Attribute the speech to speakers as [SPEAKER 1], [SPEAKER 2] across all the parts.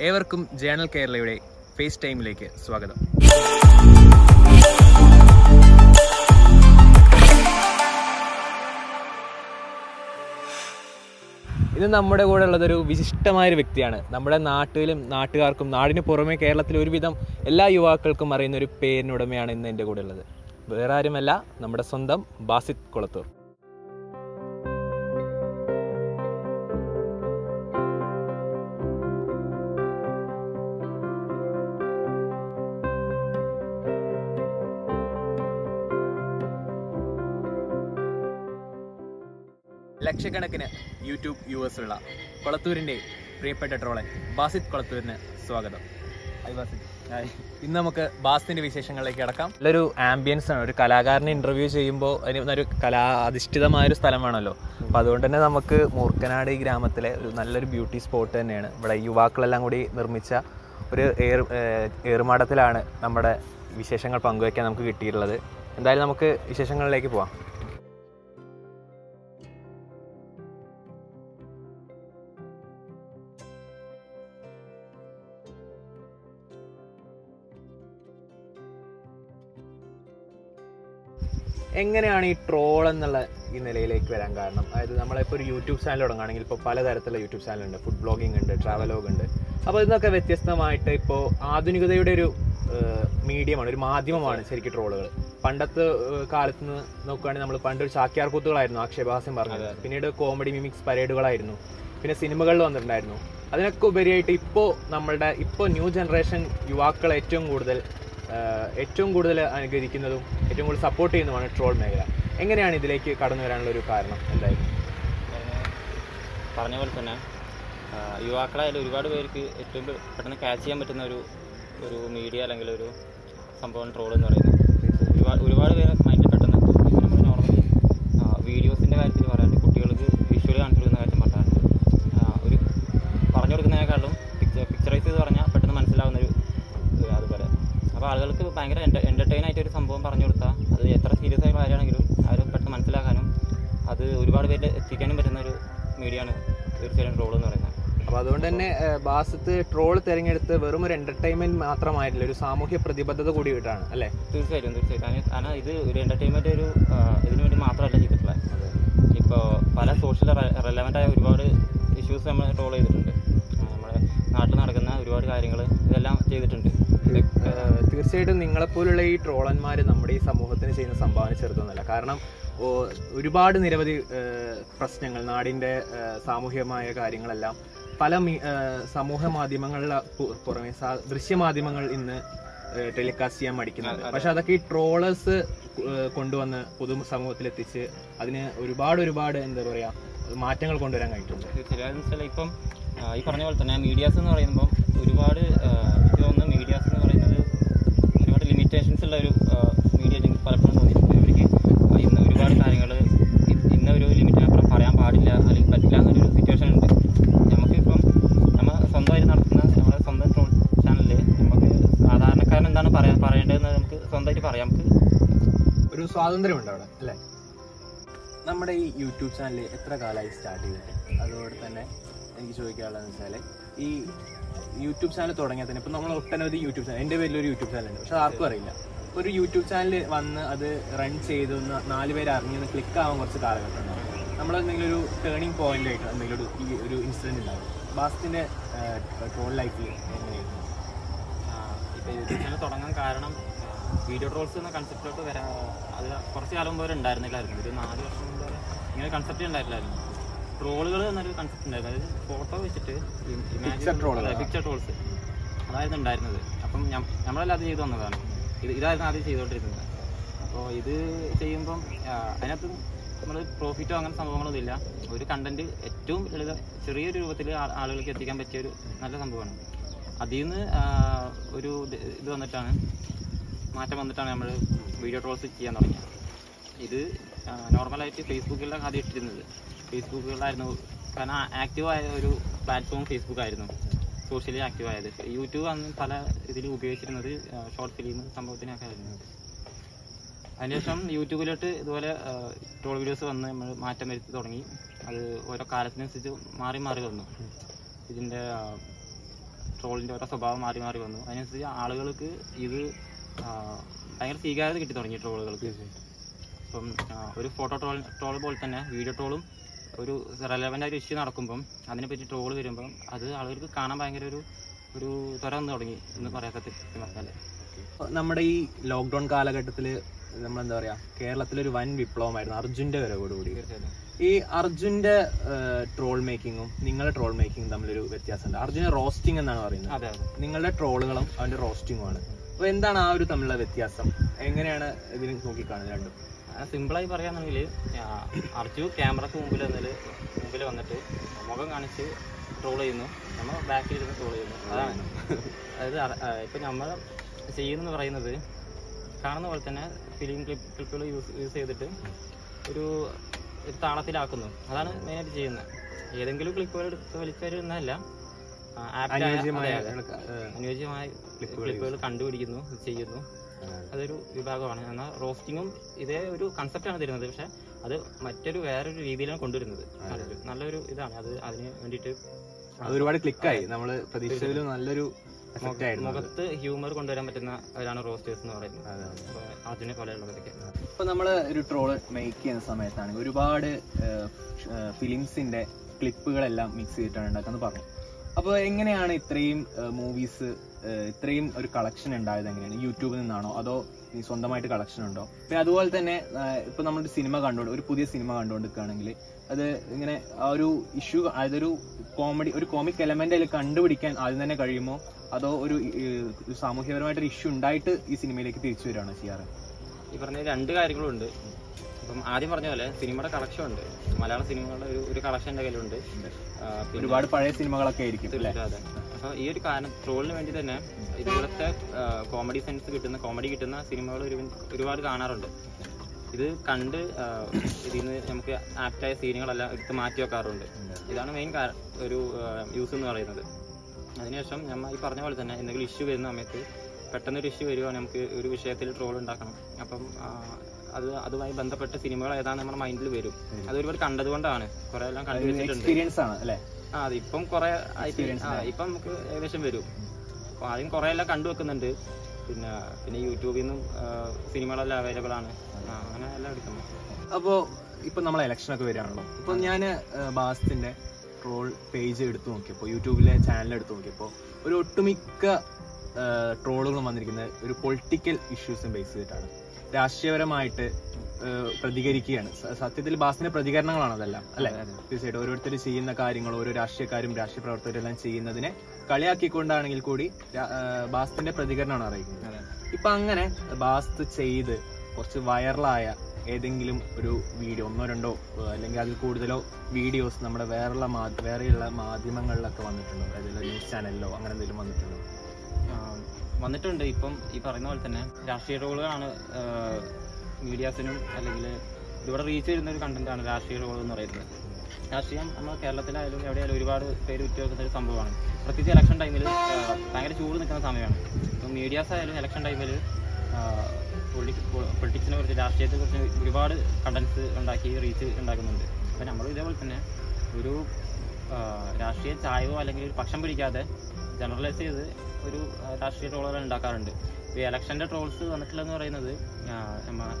[SPEAKER 1] ഏവർക്കും ജേണൽ കേരളയുടെ ഫേസ് ടൈമിലേക്ക് സ്വാഗതം. ഇന്ന് നമ്മുടെ കൂടെ ഉള്ളതൊരു വിശിഷ്ടമായ ഒരു വ്യക്തിയാണ്. നമ്മുടെ നാട്ടിലും നാട്ടുകാർക്കും നാടിന് പുറമെ കേരളത്തിലെ ഒരുവിധം എല്ലാ യുവാക്കൾക്കും അറിയുന്ന ഒരു പേരിനുടമയാണ് ഇന്ന് എന്റെ കൂടെ ഉള്ളത്. വേറെ ആരുമല്ല നമ്മുടെ സ്വന്തം ബാസിത് കുളത്തൂർ. ലക്ഷക്കണക്കിന് യൂട്യൂബ് വ്യൂവേഴ്സുള്ള കൊളത്തൂരിന്റെ പ്രിയപ്പെട്ട ട്രോളൻ ബാസിത് കൊളത്തൂരിന് സ്വാഗതം. ഇന്ന് നമുക്ക് ബാസിന്റെ വിശേഷങ്ങളിലേക്ക് കടക്കാം. നല്ലൊരു ആംബിയൻസ് ആണ്. ഒരു കലാകാരനെ ഇന്റർവ്യൂ ചെയ്യുമ്പോൾ അതിന് ഒരു കലാ അധിഷ്ഠിതമായ ഒരു സ്ഥലമാണല്ലോ. അപ്പോൾ അതുകൊണ്ട് തന്നെ നമുക്ക് മൂർക്കനാട് ഈ ഗ്രാമത്തിലെ ഒരു നല്ലൊരു ബ്യൂട്ടി സ്പോട്ട് തന്നെയാണ്. ഇവിടെ യുവാക്കളെല്ലാം കൂടി നിർമ്മിച്ച ഒരു ഏർ ഏറുമാടത്തിലാണ് നമ്മുടെ വിശേഷങ്ങൾ പങ്കുവയ്ക്കാൻ നമുക്ക് കിട്ടിയിട്ടുള്ളത്. എന്തായാലും നമുക്ക് വിശേഷങ്ങളിലേക്ക് പോവാം. എങ്ങനെയാണ് ഈ ട്രോൾ എന്നുള്ള ഈ നിലയിലേക്ക് വരാൻ കാരണം? അതായത് നമ്മളിപ്പോൾ ഒരു യൂട്യൂബ് ചാനൽ തുടങ്ങുകയാണെങ്കിൽ ഇപ്പോൾ പലതരത്തിലുള്ള യൂട്യൂബ് ചാനലുണ്ട് ഫുഡ് ബ്ലോഗിംഗ് ഉണ്ട് ട്രാവലോഗ് ഉണ്ട്. അപ്പോൾ ഇതൊക്കെ വ്യത്യസ്തമായിട്ട് ഇപ്പോൾ ആധുനികതയുടെ ഒരു മീഡിയമാണ് ഒരു മാധ്യമമാണ് ശരിക്കും ട്രോളുകൾ പണ്ടത്തെ കാലത്ത് നിന്ന് നോക്കുകയാണെങ്കിൽ നമ്മൾ പണ്ട് ഒരു ചാക്യാർ കൂത്തുകളായിരുന്നു ആക്ഷേപഹാസ്യം പറഞ്ഞത്. പിന്നീട് കോമഡി മിമിക്സ് പരേഡുകളായിരുന്നു. പിന്നെ സിനിമകളിൽ വന്നിട്ടുണ്ടായിരുന്നു. അതിനൊക്കെ ഉപരിയായിട്ട് ഇപ്പോൾ നമ്മളുടെ ഇപ്പോൾ ന്യൂ ജനറേഷൻ യുവാക്കൾ ഏറ്റവും കൂടുതൽ ഏറ്റവും കൂടുതൽ അനുകരിക്കുന്നതും ഏറ്റവും കൂടുതൽ സപ്പോർട്ട് ചെയ്യുന്നതുമാണ് ട്രോൾ മേഖല. എങ്ങനെയാണ് ഇതിലേക്ക് കടന്നു വരാനുള്ള ഒരു കാരണം എന്തായാലും
[SPEAKER 2] പറഞ്ഞ പോലെ തന്നെ യുവാക്കളായാലും ഒരുപാട് പേർക്ക് ഏറ്റവും പെട്ടെന്ന് ക്യാച്ച് ചെയ്യാൻ പറ്റുന്ന ഒരു ഒരു മീഡിയ അല്ലെങ്കിൽ ഒരു സംഭവം ട്രോൾ എന്ന് പറയുന്നത്. ഒരുപാട് ഒരുപാട് പേര് മൈൻഡിൽ ഭയങ്കര എന്റർടൈൻ ആയിട്ട് ഒരു സംഭവം പറഞ്ഞു കൊടുത്താൽ അത് എത്ര സീരിയസ് ആയ കാര്യമാണെങ്കിലും അവർ പെട്ടെന്ന് മനസ്സിലാക്കാനും അത് ഒരുപാട് പേര് എത്തിക്കാനും പറ്റുന്ന ഒരു മീഡിയയാണ് തീർച്ചയായിട്ടും ട്രോൾ എന്ന് പറയുന്നത്.
[SPEAKER 1] അപ്പോൾ അതുകൊണ്ട് തന്നെ ബാസത്ത് ട്രോൾ തിരഞ്ഞെടുത്ത് വെറും ഒരു എന്റർടൈൻമെന്റ് മാത്രമായിട്ടില്ല ഒരു സാമൂഹ്യ പ്രതിബദ്ധത കൂടി കിട്ടാണ് അല്ലേ?
[SPEAKER 2] തീർച്ചയായിട്ടും തീർച്ചയായിട്ടും. കാരണം- ഇത് ഒരു എന്റർടൈൻമെന്റ് ഒരു ഇതിനു വേണ്ടി മാത്രമല്ല ചെയ്തിട്ടുള്ളത്. ഇപ്പോൾ പല സോഷ്യൽ റെലവന്റ് ആയ ഒരുപാട് ഇഷ്യൂസ് നമ്മൾ ട്രോൾ ചെയ്തിട്ടുണ്ട് ആ, നമ്മുടെ നാട്ടിൽ നടക്കുന്ന ഒരുപാട് കാര്യങ്ങൾ ഇതെല്ലാം ചെയ്തിട്ടുണ്ട്
[SPEAKER 1] ആഹ് തീർച്ചയായിട്ടും നിങ്ങളെപ്പോലുള്ള ഈ ട്രോളന്മാർ നമ്മുടെ ഈ സമൂഹത്തിന് ചെയ്യുന്ന സംഭാവന ചെറുതൊന്നുമല്ല കാരണം ഒരുപാട് നിരവധി പ്രശ്നങ്ങൾ നാടിന്റെ സാമൂഹ്യമായ സാമൂഹികമായ കാര്യങ്ങളെല്ലാം പല സമൂഹ മാധ്യമങ്ങളുടെ പു- പുറമെ ദൃശ്യമാധ്യമങ്ങൾ ഇന്ന് ടെലികാസ്റ്റ് ചെയ്യാൻ മടിക്കുന്നുണ്ട്. പക്ഷെ അതൊക്കെ ഈ ട്രോളേഴ്സ് കൊണ്ടുവന്ന് പൊതു സമൂഹത്തിലെത്തിച്ച് അതിന് ഒരുപാട് ഒരുപാട് എന്താ പറയുക മാറ്റങ്ങൾ കൊണ്ടുവരാൻ കഴിഞ്ഞിട്ടുണ്ട്.
[SPEAKER 2] തീർച്ചയായും. ഇപ്പം ഈ പറഞ്ഞ പോലെ തന്നെ മീഡിയാസ് എന്ന് പറയുമ്പോൾ ഒരുപാട് ആ, എനിക്ക് തോന്നുന്നു മീഡിയാസ് എന്ന് പറയുന്നത് ഒരുപാട് ലിമിറ്റേഷൻസ് ഉള്ള ഒരു മീഡിയ എനിക്ക് പലപ്പോഴും തോന്നിയിട്ടുണ്ട്. ഇവർക്ക് ഇന്ന് ഒരുപാട് കാര്യങ്ങൾ ഇന്ന ഒരു ലിമിറ്റിനപ്പുറം പറയാൻ പാടില്ല അല്ലെങ്കിൽ പറ്റില്ല എന്നൊരു സിറ്റുവേഷൻ ഉണ്ട്. നമുക്കിപ്പം നമ്മൾ സ്വന്തമായിട്ട് നടത്തുന്ന നമ്മുടെ സ്വന്തം ട്രോൾ ചാനലിൽ നമുക്ക് സാധാരണക്കാരൻ എന്താണ് പറയാൻ പറയേണ്ടതെന്ന് നമുക്ക് സ്വന്തമായിട്ട് പറയാം. നമുക്ക്
[SPEAKER 1] ഒരു സ്വാതന്ത്ര്യമുണ്ട് അവിടെ അല്ലേ? നമ്മുടെ ഈ യൂട്യൂബ് ചാനൽ എത്ര കാലമായി സ്റ്റാർട്ട് ചെയ്തിട്ട്? അതുപോലെ തന്നെ എനിക്ക് ചോദിക്കാനുള്ളതെന്ന് വെച്ചാൽ ഈ യൂട്യൂബ് ചാനൽ തുടങ്ങിയാൽ തന്നെ. ഇപ്പം നമ്മൾ ഒട്ടനവധി യൂട്യൂബ് ചാനൽ എന്റെ പേരിൽ ഒരു യൂട്യൂബ് ചാനൽ ഉണ്ട്. പക്ഷെ ആർക്കും അറിയില്ല. ഒരു യൂട്യൂബ് ചാനൽ വന്ന് അത് റൺ ചെയ്ത് ഒന്ന് നാല് പേര് അറിഞ്ഞൊന്ന് ക്ലിക്ക് ആവാൻ കുറച്ച് കാലഘട്ടം നമ്മൾ എന്തെങ്കിലും ഒരു ടേണിംഗ് പോയിന്റ് ആയിട്ട് എന്തെങ്കിലും ഒരു ഈ ഒരു ഇൻസിഡന്റ് ഉണ്ടാവും. ബാസ്റ്റിന്റെ ട്രോൾ ലൈഫിൽ എങ്ങനെയായിരുന്നു?
[SPEAKER 2] യൂട്യൂബ് ചാനൽ തുടങ്ങാൻ കാരണം വീഡിയോ ട്രോൾസ് എന്ന കൺസെപ്റ്റിലോട്ട് വരാ അത് കുറച്ച് കാലം മുമ്പ് വരെ ഉണ്ടായിരുന്നില്ലായിരുന്നു. ഒരു നാല് വർഷം മുമ്പ് ഇങ്ങനെ കൺസെപ്റ്റ് ഉണ്ടായിട്ടില്ലായിരുന്നു. ട്രോളുകൾ എന്നൊരു കൺസെപ്റ്റ് ഉണ്ടായിരുന്നു. അതായത് ഫോട്ടോ വെച്ചിട്ട് പിക്ചർ ട്രോൾസ് അതായിരുന്നു ഉണ്ടായിരുന്നത്. അപ്പം നമ്മളെല്ലാം അത് ചെയ്തു വന്നതാണ്. ഇത് ഇതായിരുന്നു ആദ്യം ചെയ്തുകൊണ്ടിരുന്നത്. അപ്പോൾ ഇത് ചെയ്യുമ്പം അതിനകത്ത് നമ്മൾ പ്രോഫിറ്റോ അങ്ങനെ സംഭവങ്ങളൊന്നും ഇല്ല ഒരു കണ്ടന്റ് ഏറ്റവും ലളിത ചെറിയൊരു രൂപത്തിൽ ആളുകൾക്ക് എത്തിക്കാൻ പറ്റിയ ഒരു നല്ല സംഭവമാണ്. അതിൽ നിന്ന് ഒരു ഇത് ഇത് വന്നിട്ടാണ് മാറ്റം വന്നിട്ടാണ് നമ്മൾ വീഡിയോ ട്രോൾസ് ചെയ്യാൻ തുടങ്ങിയത്. ഇത് നോർമലായിട്ട് ഫേസ്ബുക്കിലാണ് ആദ്യം ഇട്ടിരുന്നത്. ഫേസ്ബുക്കുകളിലായിരുന്നു കാരണം ആക്റ്റീവ് ആയ ഒരു പ്ലാറ്റ്ഫോം ഫേസ്ബുക്ക് ആയിരുന്നു സോഷ്യലി ആക്റ്റീവ് ആയത് യൂട്യൂബ് അന്ന് പല ഇതിൽ ഉപയോഗിച്ചിരുന്നത് ഷോർട്ട് ഫിലിം സംഭവത്തിനൊക്കെ ആയിരുന്നു. അതിനുശേഷം യൂട്യൂബിലോട്ട് ഇതുപോലെ ട്രോൾ വീഡിയോസ് വന്ന് നമ്മൾ മാറ്റം വരുത്തി തുടങ്ങി. അത് ഓരോ കാലത്തിനനുസരിച്ച് മാറി മാറി വന്നു. ഇതിന്റെ ട്രോളിന്റെ ഓരോ സ്വഭാവം മാറി മാറി വന്നു. അതിനനുസരിച്ച് ആളുകൾക്ക് ഇത് ഭയങ്കര സ്വീകാര്യത കിട്ടി തുടങ്ങി ട്രോളുകൾക്ക്. ഇപ്പം ഒരു ഫോട്ടോ ട്രോൾ ട്രോൾ പോലെ തന്നെ വീഡിയോ ട്രോളും ഒരു റെലവന്റ് ഒരു ഇഷ്യൂ നടക്കുമ്പം അതിനെപ്പറ്റി ട്രോൾ വരുമ്പം അത് ആളുകൾക്ക് കാണാൻ ഭയങ്കര ഒരു ഒരു ത്വര വന്ന് തുടങ്ങി എന്ന് പറയാൻ സത്യം പറഞ്ഞാൽ
[SPEAKER 1] നമ്മുടെ ഈ ലോക്ക്ഡൗൺ കാലഘട്ടത്തിൽ നമ്മളെന്താ പറയാ കേരളത്തിലൊരു വൻ വിപ്ലവമായിരുന്നു അർജുന്റെ വരവോടുകൂടി. ഈ അർജുന്റെ ട്രോൾ മേക്കിങ്ങും നിങ്ങളുടെ ട്രോൾ മേക്കിങ്ങും തമ്മിലൊരു വ്യത്യാസമുണ്ട്. അർജുന റോസ്റ്റിംഗ് എന്നാണ് പറയുന്നത്.
[SPEAKER 2] അതെ അതെ.
[SPEAKER 1] നിങ്ങളുടെ ട്രോളുകളും അവന്റെ റോസ്റ്റിംഗും ആണ്. അപ്പൊ എന്താണ് ആ ഒരു തമ്മിലുള്ള വ്യത്യാസം? എങ്ങനെയാണ് ഇതിന് നോക്കിക്കാണുന്നത് രണ്ടും?
[SPEAKER 2] സിമ്പിളായി പറയാന്നുണ്ടെങ്കിൽ അർജു ക്യാമറക്ക് മുമ്പിൽ വന്നിൽ മുമ്പിൽ വന്നിട്ട് മുഖം കാണിച്ച് ട്രോൾ ചെയ്യുന്നു. നമ്മൾ ബാക്കിൽ ഇരുന്ന് ട്രോൾ ചെയ്യുന്നു. അതാണ്. അതായത് ഇപ്പം നമ്മൾ ചെയ്യുന്നെന്ന് പറയുന്നത് കാണുന്ന പോലെ തന്നെ ഫിലിം ക്ലിപ്പ് ക്ലിപ്പുകൾ യൂസ് യൂസ് ചെയ്തിട്ട് ഒരു ഒരു താളത്തിലാക്കുന്നു. അതാണ് മെയിനായിട്ട് ചെയ്യുന്നത്. ഏതെങ്കിലും ക്ലിപ്പുകൾ എടുത്ത് apt
[SPEAKER 1] അനുയോജ്യമായ ക്ലിപ്പുകൾ
[SPEAKER 2] കണ്ടുപിടിക്കുന്നു ചെയ്യുന്നു. അതൊരു വിഭാഗമാണ്. എന്നാൽ റോസ്റ്റിങ്ങും ഇതേ ഒരു കൺസെപ്റ്റാണ് തരുന്നത്. പക്ഷെ അത് മറ്റൊരു വേറൊരു രീതിയിലാണ് കൊണ്ടുവരുന്നത്. നല്ലൊരു- നല്ലൊരു ഇതാണ്. അത് അതിന് വേണ്ടിയിട്ട്
[SPEAKER 1] അത് ഒരുപാട് ക്ലിക്കായി നമ്മൾ പ്രതീക്ഷിച്ചതിലും നല്ലൊരു
[SPEAKER 2] മുഖത്ത് ഹ്യൂമർ കൊണ്ടുവരാൻ പറ്റുന്ന അവരാണ് റോസ്റ്റേഴ്സ് എന്ന് പറയുന്നത്. അതിനെ പോലെയുള്ളവരൊക്കെ
[SPEAKER 1] ഇപ്പൊ നമ്മൾ ഒരു ട്രോൾ മേക്ക് ചെയ്യുന്ന സമയത്താണ് ഒരുപാട് ഫിലിംസിന്റെ ക്ലിപ്പുകളെല്ലാം മിക്സ് ചെയ്തിട്ടാണ് ഉണ്ടാക്കുന്നത് പറഞ്ഞു. അപ്പൊ എങ്ങനെയാണ് ഇത്രയും മൂവീസ് ഇത്രയും ഒരു കളക്ഷൻ ഉണ്ടായത് എങ്ങനെയാണ്? യൂട്യൂബിൽ നിന്നാണോ? അതോ ഈ സ്വന്തമായിട്ട് കളക്ഷൻ ഉണ്ടോ? പിന്നെ അതുപോലെ തന്നെ ഇപ്പൊ നമ്മളൊരു സിനിമ കണ്ടുകൊണ്ട് ഒരു പുതിയ സിനിമ കണ്ടുകൊണ്ടിരിക്കുകയാണെങ്കിൽ അത് ഇങ്ങനെ ആ ഒരു ഇഷ്യൂ അതൊരു കോമഡി ഒരു കോമിക് എലമെന്റ് അതിൽ കണ്ടുപിടിക്കാൻ ആദ്യം തന്നെ കഴിയുമോ? അതോ ഒരു സാമൂഹ്യപരമായിട്ടൊരു ഇഷ്യൂ ഉണ്ടായിട്ട് ഈ സിനിമയിലേക്ക് തിരിച്ചു വരികയാണോ ചെയ്യാറ്?
[SPEAKER 2] ഈ പറഞ്ഞ രണ്ട് കാര്യങ്ങളുണ്ട്. അപ്പം ആദ്യം പറഞ്ഞ പോലെ സിനിമയുടെ കളക്ഷൻ ഉണ്ട്. മലയാള സിനിമകളുടെ ഒരു ഒരു കളക്ഷൻ എന്റെ കയ്യിലുണ്ട്.
[SPEAKER 1] ഒരുപാട് പഴയ സിനിമകളൊക്കെ ആയിരിക്കും
[SPEAKER 2] അപ്പൊ അതെ. അപ്പോൾ ഈ ഒരു കാരണം ട്രോളിന് വേണ്ടി തന്നെ ഇതുപോലത്തെ കോമഡി സെൻസ് കിട്ടുന്ന കോമഡി കിട്ടുന്ന സിനിമകൾ ഒരു ഒരുപാട് കാണാറുണ്ട്. ഇത് കണ്ട് ഇതിൽ നിന്ന് നമുക്ക് ആപ്റ്റായ സീനുകളെല്ലാം എടുത്ത് മാറ്റി വെക്കാറുണ്ട്. ഇതാണ് മെയിൻ ഒരു യൂസ് എന്ന് പറയുന്നത്. അതിനുശേഷം നമ്മൾ ഈ പറഞ്ഞ പോലെ തന്നെ എന്തെങ്കിലും ഇഷ്യൂ വരുന്ന സമയത്ത് പെട്ടെന്നൊരു ഇഷ്യൂ വരുവാണെങ്കിൽ നമുക്ക് ഒരു വിഷയത്തിൽ ട്രോൾ ഉണ്ടാക്കണം. അപ്പം അത് അതുമായി ബന്ധപ്പെട്ട സിനിമകൾ ഏതാണ് നമ്മുടെ മൈൻഡിൽ വരും. അത് ഒരുപാട് കണ്ടതുകൊണ്ടാണ്. കുറെ എല്ലാം കണ്ടു
[SPEAKER 1] എക്സ്പീരിയൻസ് ആണ് അല്ലേ?
[SPEAKER 2] ആ അതിപ്പം ഇപ്പം കുറെ ഇപ്പം നമുക്ക് ഏകദേശം വരും. അപ്പൊ ആദ്യം കുറെ എല്ലാം കണ്ടു വെക്കുന്നുണ്ട്. പിന്നെ പിന്നെ യൂട്യൂബിൽ നിന്നും സിനിമകളെല്ലാം അവൈലബിൾ ആണ്. അങ്ങനെ എല്ലാം എടുക്കുന്നു.
[SPEAKER 1] അപ്പോ ഇപ്പൊ നമ്മൾ എലക്ഷൻ ഒക്കെ വരികയാണല്ലോ. ഇപ്പൊ ഞാൻ ബാസ്റ്റിന്റെ ട്രോൾ പേജ് എടുത്തു നോക്കിയപ്പോൾ യൂട്യൂബിലെ ചാനൽ എടുത്തു നോക്കിയപ്പോൾ ഒരു ഒട്ടുമിക്ക ട്രോളുകളും വന്നിരിക്കുന്നത് ഒരു പൊളിറ്റിക്കൽ ഇഷ്യൂസും ബേസ് ചെയ്തിട്ടാണ്. രാഷ്ട്രീയപരമായിട്ട് പ്രതികരിക്കുകയാണ്. സത്യത്തിൽ ബാസിന്റെ പ്രതികരണങ്ങളാണ് അതെല്ലാം അല്ലെ? തീർച്ചയായിട്ടും ഓരോരുത്തർ ചെയ്യുന്ന കാര്യങ്ങൾ ഓരോ രാഷ്ട്രീയക്കാരും രാഷ്ട്രീയ പ്രവർത്തകരെല്ലാം ചെയ്യുന്നതിനെ കളിയാക്കിക്കൊണ്ടാണെങ്കിൽ കൂടി ബാസ്തിന്റെ പ്രതികരണമാണ് അറിയിക്കുന്നത്. ഇപ്പൊ അങ്ങനെ ബാസ്ത് ചെയ്ത് കുറച്ച് വൈറലായ ഏതെങ്കിലും ഒരു വീഡിയോ ഒന്നോ രണ്ടോ അല്ലെങ്കിൽ അതിൽ കൂടുതലോ വീഡിയോസ് നമ്മുടെ വേറെയുള്ള വേറെയുള്ള മാധ്യമങ്ങളിലൊക്കെ വന്നിട്ടുണ്ടോ? അതായത് ന്യൂസ് ചാനലിലോ അങ്ങനെ എന്തെങ്കിലും വന്നിട്ടുണ്ടോ?
[SPEAKER 2] വന്നിട്ടുണ്ട്. ഇപ്പം ഈ പറയുന്ന പോലെ തന്നെ രാഷ്ട്രീയ റോളുകളാണ് മീഡിയാസിനും അല്ലെങ്കിൽ ഇവിടെ റീച്ച് വരുന്ന ഒരു കണ്ടന്റാണ് രാഷ്ട്രീയ റോൾ എന്ന് പറയുന്നത്. രാഷ്ട്രീയം നമ്മൾ കേരളത്തിലായാലും എവിടെയായാലും ഒരുപാട് പേര് വിറ്റ് വെക്കുന്ന ഒരു സംഭവമാണ്. പ്രത്യേകിച്ച് ഇലക്ഷൻ ടൈമിൽ ഭയങ്കര ചൂട് നിൽക്കുന്ന സമയമാണ്. ഇപ്പം മീഡിയാസ് ആയാലും ഇലക്ഷൻ ടൈമിൽ പൊളിറ്റിക്സിനെ കുറിച്ച് രാഷ്ട്രീയത്തെ കുറിച്ച് ഒരുപാട് കണ്ടൻസ് ഉണ്ടാക്കി റീച്ച് ഉണ്ടാക്കുന്നുണ്ട്. അപ്പം നമ്മൾ ഇതേപോലെ തന്നെ ഒരു രാഷ്ട്രീയ ചായവോ അല്ലെങ്കിൽ ഒരു പക്ഷം പിടിക്കാതെ ജനറലൈസ് ചെയ്ത് ഒരു രാഷ്ട്രീയ ട്രോളുകൾ ഉണ്ടാക്കാറുണ്ട്. ഈ ഇലക്ഷന്റെ ട്രോൾസ് വന്നിട്ടുള്ളതെന്ന് പറയുന്നത്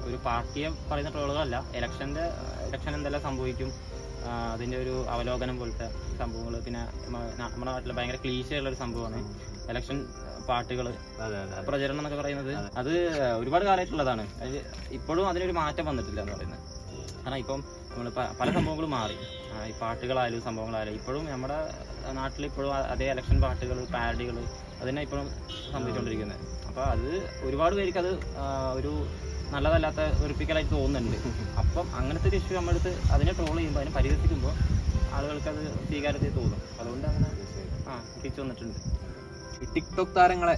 [SPEAKER 2] ഒരു പാർട്ടിയെ പറയുന്ന ട്രോളുകളല്ല ഇലക്ഷന്റെ ഇലക്ഷൻ എന്തെല്ലാം സംഭവിക്കും അതിന്റെ ഒരു അവലോകനം പോലത്തെ സംഭവങ്ങൾ പിന്നെ നമ്മ- നമ്മുടെ നാട്ടിൽ ഭയങ്കര ക്ലീശയുള്ള ഒരു സംഭവമാണ് ഇലക്ഷൻ പാട്ടുകൾ പ്രചരണം എന്നൊക്കെ പറയുന്നത്. അത്. ഒരുപാട് കാലമായിട്ടുള്ളതാണ്. അത് ഇപ്പോഴും അതിനൊരു മാറ്റം വന്നിട്ടില്ല എന്ന് പറയുന്നത്. കാരണം ഇപ്പം നമ്മൾ പല സംഭവങ്ങളും മാറി. ഈ പാട്ടുകളായാലും സംഭവങ്ങളായാലും ഇപ്പോഴും നമ്മുടെ നാട്ടിൽ ഇപ്പോഴും അതേ ഇലക്ഷൻ പാട്ടുകൾ പാരഡികൾ അതന്നെ ഇപ്പോഴും സംഭവിച്ചുകൊണ്ടിരിക്കുന്നത് അപ്പോൾ അത് ഒരുപാട് പേർക്ക് അത് ഒരു നല്ലതല്ലാത്ത വെറുപ്പിക്കലായിട്ട് തോന്നുന്നുണ്ട്. അപ്പം അങ്ങനത്തെ ഒരു ഇഷ്യൂ നമ്മളെടുത്ത് അതിനെ ട്രോൾ ചെയ്യുമ്പോൾ അതിനെ പരിഹസിക്കുമ്പോൾ ആളുകൾക്ക് അത് സ്വീകാരത്തിൽ തോന്നും. അതുകൊണ്ട് അങ്ങനെ ആ തിരിച്ചു വന്നിട്ടുണ്ട്.
[SPEAKER 1] ടിക്ടോക്ക് താരങ്ങളെ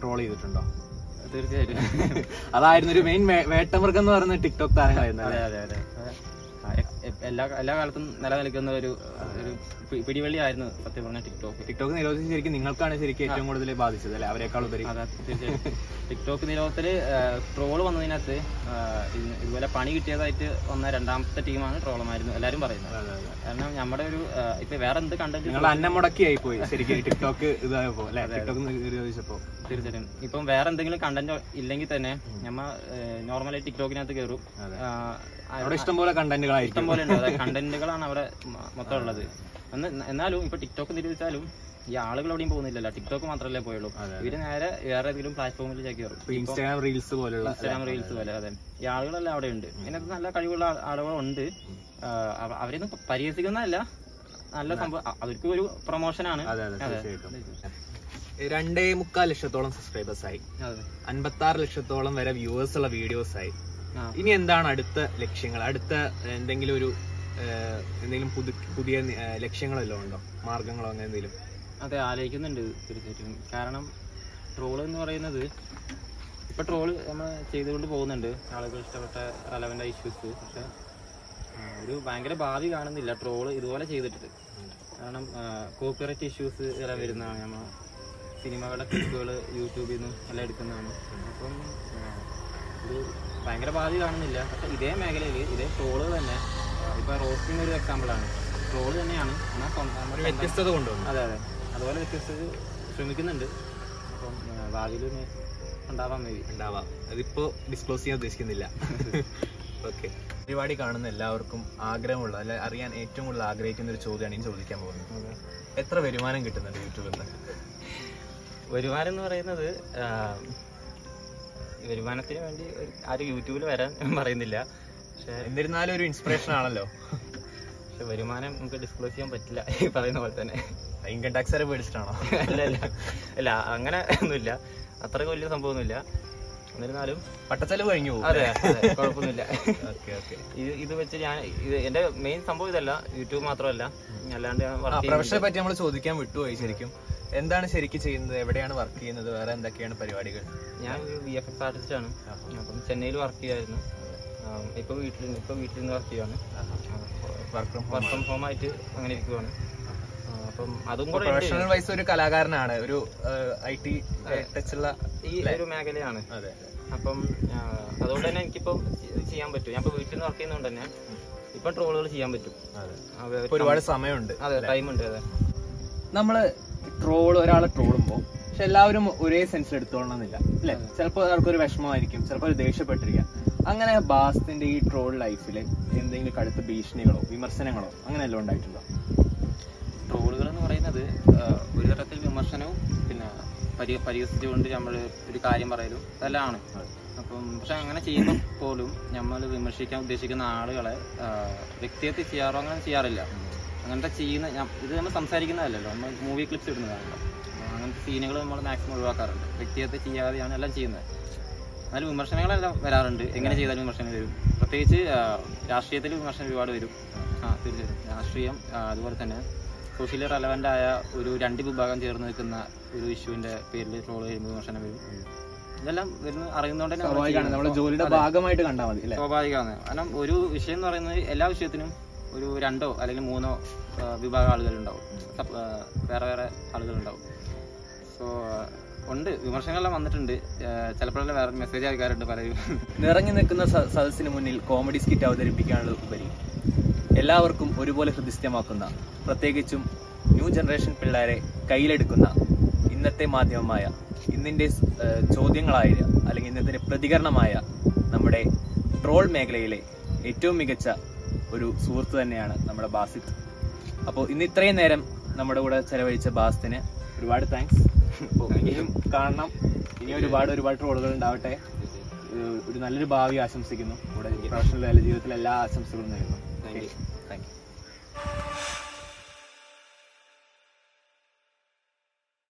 [SPEAKER 1] ട്രോൾ ചെയ്തിട്ടുണ്ടോ?
[SPEAKER 2] തീർച്ചയായിട്ടും
[SPEAKER 1] അതായിരുന്നു ഒരു മെയിൻ വേട്ടമൃഗം എന്ന് പറയുന്നത് ടിക്ടോക്ക് താരങ്ങളായിരുന്നു
[SPEAKER 2] അതെ? അതെ അതെ എല്ലാ എല്ലാ കാലത്തും നിലനിൽക്കുന്ന ഒരു ഒരു പിടിവള്ളിയായിരുന്നു സത്യം പറഞ്ഞ ടിക്ടോക്ക്.
[SPEAKER 1] ടിക്ടോക്ക് നിരോധിച്ച് ശരിക്കും നിങ്ങൾക്കാണ് ശരിക്കും ഏറ്റവും കൂടുതൽ ബാധിച്ചത് അല്ലെ? അവരെക്കാൾ ഉപരി.
[SPEAKER 2] അതെ ടിക്ടോക്ക് നിരോധത്തിൽ ട്രോൾ വന്നതിനകത്ത് ഇതുപോലെ പണി കിട്ടിയതായിട്ട് വന്ന രണ്ടാമത്തെ ടീമാണ് ട്രോളമായിരുന്നു എല്ലാവരും പറയുന്നത്. കാരണം നമ്മുടെ ഒരു ഇപ്പൊ വേറെ എന്ത് കണ്ടന്റ്
[SPEAKER 1] നിങ്ങൾ അന്നം മുടക്കിയായി പോയി ശരിക്കും ടിക്ടോക്ക് ഇതായപ്പോ അല്ലെ? ടിക്ടോക്ക് നിരോധിച്ചപ്പോ.
[SPEAKER 2] തീർച്ചയായിട്ടും ഇപ്പം വേറെ എന്തെങ്കിലും കണ്ടന്റ് ഇല്ലെങ്കിൽ തന്നെ നമ്മ നോർമലായി ടിക്ടോക്കിനകത്ത് കയറും
[SPEAKER 1] അവിടെ ഇഷ്ടംപോലെ കണ്ടന്റുകളായിരിക്കും.
[SPEAKER 2] പോലെ ഉണ്ട് കണ്ടന്റുകളാണ് അവിടെ മൊത്തം ഉള്ളത്. എന്ന് എന്നാലും ഇപ്പൊ ടിക്ടോക്ക് നിരോധിച്ചാലും ഈ ആളുകൾ എവിടെയും പോകുന്നില്ലല്ലോ. ടിക്ടോക്ക് മാത്രമല്ലേ പോയുള്ളൂ. ഇവർ നേരെ വേറെ ഏതെങ്കിലും പ്ലാറ്റ്ഫോമിൽ
[SPEAKER 1] ചെക്ക് ഇൻസ്റ്റാഗ്രാം റീൽസ് പോലുള്ള
[SPEAKER 2] ഇൻസ്റ്റാഗ്രാം റീൽസ് പോലെ അതെ. ഈ ആളുകളെല്ലാം അവിടെ ഉണ്ട്. ഇതിനകത്ത് നല്ല കഴിവുള്ള ആളുകളുണ്ട്. അവരൊന്നും അവരെയൊന്നും പരിഹസിക്കുന്നതല്ല. നല്ല സംഭവം. അവർക്ക് ഒരു പ്രൊമോഷനാണ്
[SPEAKER 1] രണ്ടേ മുക്കാൽ ലക്ഷത്തോളം സബ്സ്ക്രൈബേഴ്സ് ആയി. അൻപത്തി ആറ് ലക്ഷത്തോളം വരെ വ്യൂവേഴ്സ് ഉള്ള വീഡിയോസ് ആയി. ഇനി എന്താണ് അടുത്ത ലക്ഷ്യങ്ങൾ? അടുത്ത എന്തെങ്കിലും ഒരു എന്തെങ്കിലും പുതു പുതിയ നി- ഏഹ്, ലക്ഷ്യങ്ങളോ വല്ലതും ഉണ്ടോ? മാർഗങ്ങളോ അങ്ങനെ എന്തെങ്കിലും?
[SPEAKER 2] അതെ ആലോചിക്കുന്നുണ്ട് തീർച്ചയായിട്ടും. കാരണം ട്രോൾ എന്ന് പറയുന്നത് ഇപ്പൊ ട്രോൾ നമ്മൾ ചെയ്തുകൊണ്ട് പോകുന്നുണ്ട്. ആളുകൾ ഇഷ്ടപ്പെട്ട റെലവന്റ് ഇഷ്യൂസ് പക്ഷെ ഒരു ഭയങ്കര ഭാവി കാണുന്നില്ല ട്രോൾ ഇതുപോലെ ചെയ്തിട്ട്. കാരണം കോപ്പിറൈറ്റ് ഇഷ്യൂസ് എല്ലാം വരുന്നതാണ്. നമ്മൾ സിനിമകളുടെ ക്ലിപ്പുകൾ യൂട്യൂബിൽ നിന്നും എല്ലാം എടുക്കുന്നതാണ്. അപ്പം ഒരു ഭയങ്കര ബാധ്യത കാണുന്നില്ല. പക്ഷെ ഇതേ മേഖലയിൽ ഇതേ ട്രോൾ തന്നെ ഇപ്പൊ റോസ്റ്റിംഗ് ഒരു എക്സാമ്പിളാണ് ട്രോൾ തന്നെയാണ്. എന്നാൽ
[SPEAKER 1] വ്യത്യസ്തത കൊണ്ടുവന്നു.
[SPEAKER 2] അതെ അതെ. അതുപോലെ വ്യത്യസ്തത ശ്രമിക്കുന്നുണ്ട്. അപ്പം ഭാവിയിൽ ഉണ്ടാവാൻ മതി
[SPEAKER 1] ഉണ്ടാവാം. അതിപ്പോ ഡിസ്ക്ലോസ് ചെയ്യാൻ ഉദ്ദേശിക്കുന്നില്ല. ഓക്കെ പരിപാടി കാണുന്ന എല്ലാവർക്കും ആഗ്രഹമുള്ള അല്ലെ അറിയാൻ ഏറ്റവും കൂടുതൽ ആഗ്രഹിക്കുന്ന ഒരു ചോദ്യമാണ് ഇനി ചോദിക്കാൻ പോകുന്നത്. എത്ര വരുമാനം കിട്ടുന്നുണ്ട് യൂട്യൂബിൽ നിന്ന്?
[SPEAKER 2] വരുമാനം എന്ന് പറയുന്നത് വരുമാനത്തിന് വേണ്ടി ആരും യൂട്യൂബിൽ വരാൻ പറയുന്നില്ല. പക്ഷേ
[SPEAKER 1] എന്നിരുന്നാലും ഒരു ഇൻസ്പിറേഷൻ ആണല്ലോ.
[SPEAKER 2] പക്ഷെ വരുമാനം നമുക്ക് ഡിസ്ക്ലോസ് ചെയ്യാൻ പറ്റില്ല. ഈ പറയുന്ന പോലെ തന്നെ.
[SPEAKER 1] ഇൻകം ടാക്സ് വരെ പേടിച്ചിട്ടാണോ?
[SPEAKER 2] അല്ല അല്ല. അല്ല അങ്ങനെ ഒന്നുമില്ല. അത്രയ്ക്ക് വലിയ സംഭവമൊന്നുമില്ല. എന്നിരുന്നാലും
[SPEAKER 1] പട്ടച്ചെലവ് കഴിഞ്ഞു പോകും
[SPEAKER 2] അതെ കുഴപ്പമൊന്നുമില്ല.
[SPEAKER 1] ഓക്കെ ഓക്കെ
[SPEAKER 2] ഇത് ഇത് വെച്ച് ഞാൻ ഇത് എന്റെ മെയിൻ സംഭവം ഇതല്ല. യൂട്യൂബ് മാത്രമല്ല. അല്ലാണ്ട്
[SPEAKER 1] പ്രൊഫഷനെ പറ്റി നമ്മൾ ചോദിക്കാൻ വിട്ടുപോയി ശരിക്കും. എന്താണ് ശരിക്കും ചെയ്യുന്നത്? എവിടെയാണ് വർക്ക് ചെയ്യുന്നത്? വേറെ എന്തൊക്കെയാണ് പരിപാടികൾ?
[SPEAKER 2] ഞാൻ ഒരു വി എഫ് എക്സ് ആർട്ടിസ്റ്റ് ആണ്. അപ്പം ചെന്നൈയിൽ വർക്ക് ചെയ്യായിരുന്നു. ഇപ്പൊ വീട്ടിൽ ഇപ്പൊ വീട്ടിൽ നിന്ന് വർക്ക് ചെയ്യുവാണ്.
[SPEAKER 1] Work from
[SPEAKER 2] work from home ആയിട്ട് അങ്ങനെ ഇരിക്കുവാണ്. അപ്പം അതും കൂടെ
[SPEAKER 1] പ്രൊഫഷണൽ വൈസ് ഒരു കലാകാരനാണ്. ഒരു ഐ ടി ഉള്ള
[SPEAKER 2] ഈ ഒരു മേഖലയാണ്.
[SPEAKER 1] അതെ.
[SPEAKER 2] അപ്പം അതുകൊണ്ട് തന്നെ എനിക്കിപ്പം ഇത് ചെയ്യാൻ പറ്റും. ഞാൻ ഇപ്പൊ വീട്ടിൽ നിന്ന് വർക്ക് ചെയ്യുന്നതുകൊണ്ട് തന്നെ ഇപ്പൊ ട്രോളുകൾ ചെയ്യാൻ പറ്റും.
[SPEAKER 1] ഒരുപാട് സമയമുണ്ട്
[SPEAKER 2] അതെ ടൈം ഉണ്ട് അതെ.
[SPEAKER 1] നമ്മൾ ട്രോൾ ഒരാളെ ട്രോളുമ്പോ പക്ഷെ എല്ലാവരും ഒരേ സെൻസിൽ എടുത്തോളണമെന്നില്ല. അല്ലെ? ചിലപ്പോൾ അവർക്കൊരു വിഷമമായിരിക്കും ചിലപ്പോൾ ഒരു ദേഷ്യപ്പെട്ടിരിക്കാം. അങ്ങനെ ബാസ്തിന്റെ ഈ ട്രോൾ ലൈഫിൽ എന്തെങ്കിലും കടുത്ത ഭീഷണികളോ വിമർശനങ്ങളോ അങ്ങനെ എല്ലാം ഉണ്ടായിട്ടുണ്ടോ?
[SPEAKER 2] ട്രോളുകൾ എന്ന് പറയുന്നത് ഒരു തരത്തിൽ വിമർശനവും പിന്നെ പരി പരിഹസിച്ചുകൊണ്ട് നമ്മൾ ഒരു കാര്യം പറയലും അതെല്ലാം ആണ് അപ്പം പക്ഷെ അങ്ങനെ ചെയ്യുമ്പോൾ പോലും നമ്മൾ വിമർശിക്കാൻ ഉദ്ദേശിക്കുന്ന ആളുകളെ വ്യക്തിയെത്തി ചെയ്യാറോ അങ്ങനെ ചെയ്യാറില്ല. അങ്ങനത്തെ ചെയ്യുന്ന ഞാൻ- ഇത് നമ്മൾ സംസാരിക്കുന്നതല്ലല്ലോ നമ്മൾ മൂവി ക്ലിപ്സ് ഇടുന്നതാണല്ലോ അങ്ങനത്തെ സീനുകൾ നമ്മൾ മാക്സിമം ഒഴിവാക്കാറുണ്ട്. വ്യക്തിഗത ചെയ്യാതെയാണ് എല്ലാം ചെയ്യുന്നത്. എന്നാലും വിമർശനങ്ങളെല്ലാം വരാറുണ്ട്. എങ്ങനെ ചെയ്താലും വിമർശനം വരും. പ്രത്യേകിച്ച് രാഷ്ട്രീയത്തിൽ വിമർശനം ഒരുപാട് വരും. ആ തീർച്ചയായും രാഷ്ട്രീയം അതുപോലെ തന്നെ സോഷ്യലി റെലവന്റ് ആയ ഒരു രണ്ട് വിഭാഗം ചേർന്ന് നിൽക്കുന്ന ഒരു ഇഷ്യൂവിന്റെ പേരിൽ ട്രോൾ ചെയ്യുമ്പോൾ വിമർശനം വരും. ഇതെല്ലാം വരുന്ന അറിയുന്നതുകൊണ്ട് തന്നെ
[SPEAKER 1] സ്വാഭാവികമാണ്. നമ്മുടെ ജോലിയുടെ ഭാഗമായിട്ട് കണ്ടാൽ മതി
[SPEAKER 2] സ്വാഭാവികമാണ്. കാരണം ഒരു വിഷയം എന്ന് പറയുന്നത് എല്ലാ വിഷയത്തിനും ഒരു രണ്ടോ അല്ലെങ്കിൽ മൂന്നോ വിഭാഗം ആളുകളുണ്ടാവും. വേറെ വേറെ ആളുകളുണ്ടാവും. സോ ഉണ്ട്. വിമർശനങ്ങളെല്ലാം വന്നിട്ടുണ്ട്. ചിലപ്പോഴെല്ലാം വേറെ മെസ്സേജ് അയക്കാറുണ്ട് പലരും.
[SPEAKER 1] നിറഞ്ഞു നിൽക്കുന്ന സദസ്സിന് മുന്നിൽ കോമഡി സ്കിറ്റ് അവതരിപ്പിക്കാനുള്ള ഉപരി. എല്ലാവർക്കും ഒരുപോലെ ഹൃദയസ്ഥമാക്കുന്ന പ്രത്യേകിച്ചും ന്യൂ ജനറേഷൻ പിള്ളേരെ കയ്യിലെടുക്കുന്ന ഇന്നത്തെ മാധ്യമമായ ഇന്നിന്റെ സ്- ചോദ്യങ്ങളായ അല്ലെങ്കിൽ ഇന്നത്തെ പ്രതികരണമായ നമ്മുടെ ട്രോൾ മേഖലയിലെ ഏറ്റവും മികച്ച ഒരു സുഹൃത്ത് തന്നെയാണ് നമ്മുടെ ബാസിത്ത് അപ്പോൾ ഇന്ന് ഇത്രയും നേരം നമ്മുടെ കൂടെ ചെലവഴിച്ച ബാസിത്തിന് ഒരുപാട് താങ്ക്സ് ഇനിയും കാണണം. ഇനി ഒരുപാട് ഒരുപാട് റോളുകൾ ഉണ്ടാവട്ടെ. ഒരു നല്ലൊരു ഭാവി ആശംസിക്കുന്നു. ഇവിടെ പ്രൊഫഷണൽ ജീവിതത്തിൽ എല്ലാ ആശംസകളും നേരുന്നു. Thank you